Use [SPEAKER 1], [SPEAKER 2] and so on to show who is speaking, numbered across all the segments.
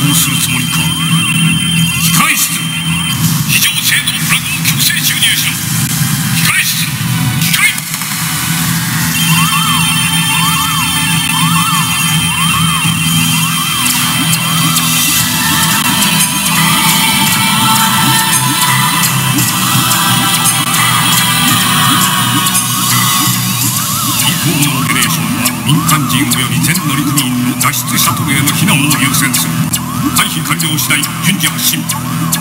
[SPEAKER 1] こうするつもりか。をい発信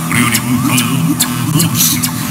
[SPEAKER 1] これより文化を放きする。